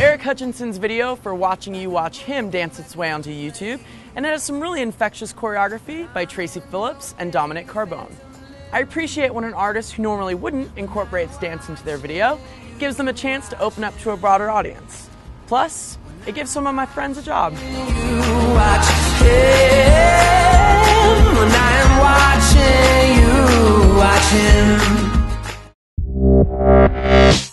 Eric Hutchinson's video for watching you watch him dance its way onto YouTube, and it has some really infectious choreography by Tracy Phillips and Dominic Carbone. I appreciate when an artist who normally wouldn't incorporates dance into their video, gives them a chance to open up to a broader audience. Plus, it gives some of my friends a job. watching Bye.